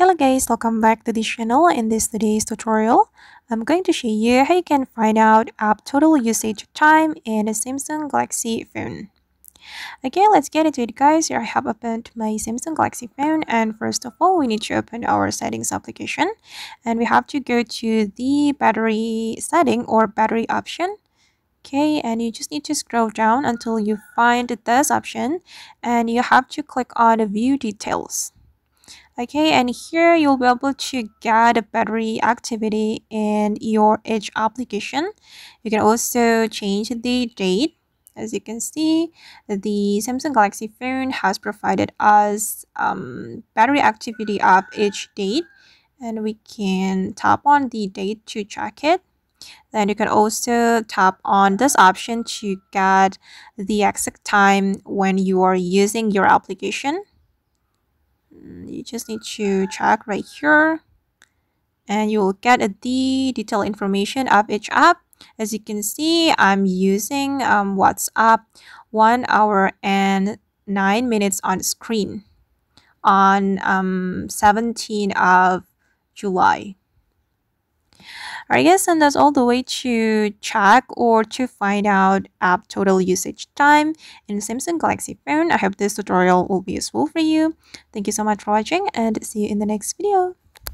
Hello guys, welcome back to this channel. In this today's tutorial, I'm going to show you how you can find out app total usage time in a Samsung Galaxy phone. Okay, let's get into it guys. Here I have opened my Samsung Galaxy phone and first of all, we need to open our settings application and we have to go to the battery setting or battery option okay and you just need to scroll down until you find this option and you have to click on view details okay and here you'll be able to get a battery activity in your edge application. You can also change the date. As you can see the samsung galaxy phone has provided us um, battery activity of each date and we can tap on the date to check it. Then you can also tap on this option to get the exact time when you are using your application you just need to check right here. And you will get the detailed information of each app. As you can see i'm using um, whatsapp one hour and nine minutes on screen on um, 17 of july Alright guys, and that's all the way to check or to find out app total usage time in Samsung Galaxy phone. I hope this tutorial will be useful for you. Thank you so much for watching and see you in the next video.